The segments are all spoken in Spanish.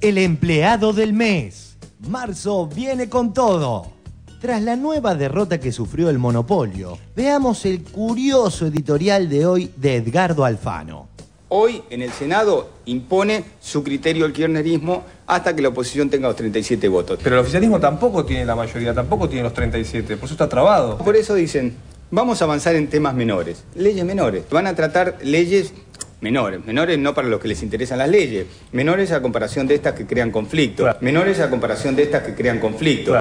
el empleado del mes. Marzo viene con todo. Tras la nueva derrota que sufrió el monopolio, veamos el curioso editorial de hoy de Edgardo Alfano. Hoy en el Senado impone su criterio el kirchnerismo hasta que la oposición tenga los 37 votos. Pero el oficialismo tampoco tiene la mayoría, tampoco tiene los 37, por eso está trabado. Por eso dicen, vamos a avanzar en temas menores, leyes menores. Van a tratar leyes menores, menores no para los que les interesan las leyes, menores a comparación de estas que crean conflicto, menores a comparación de estas que crean conflicto.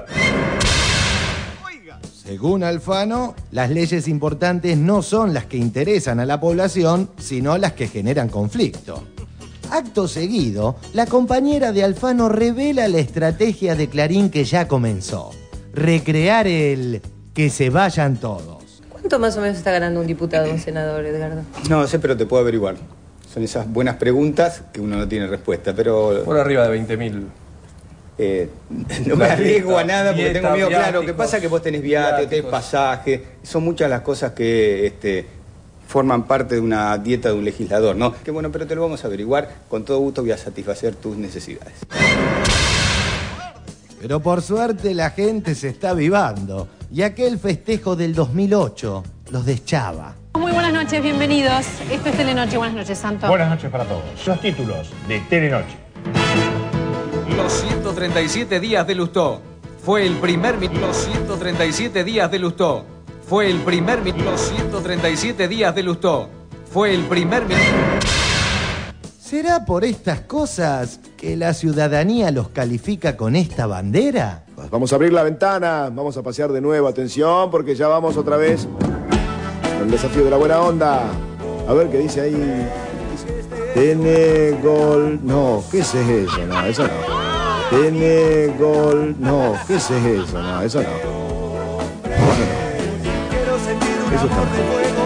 Según Alfano, las leyes importantes no son las que interesan a la población, sino las que generan conflicto. Acto seguido, la compañera de Alfano revela la estrategia de Clarín que ya comenzó. Recrear el que se vayan todos. ¿Cuánto más o menos está ganando un diputado un senador, Edgardo? No sé, pero te puedo averiguar. Son esas buenas preguntas que uno no tiene respuesta, pero... Por arriba de 20 mil. Eh, no me arriesgo a nada porque tengo miedo. Claro, que pasa que vos tenés viático, tenés pasaje, son muchas las cosas que este, forman parte de una dieta de un legislador, ¿no? Que bueno, pero te lo vamos a averiguar. Con todo gusto voy a satisfacer tus necesidades. Pero por suerte la gente se está avivando y aquel festejo del 2008 los deschaba. Muy buenas noches, bienvenidos. Esto es Telenoche. Buenas noches, Santo. Buenas noches para todos. Los títulos de Telenoche. Los 137 días de Lustó. Fue el primer... Los 137 días de Lustó. Fue el primer... Los 137 días de Lustó. Fue el primer... ¿Será por estas cosas que la ciudadanía los califica con esta bandera? Vamos a abrir la ventana, vamos a pasear de nuevo, atención, porque ya vamos otra vez al desafío de la buena onda. A ver qué dice ahí. Tiene gol. No, ¿qué es eso? No, eso no. Tiene gol. No, ¿qué es eso? No, eso no. Eso no. Eso está.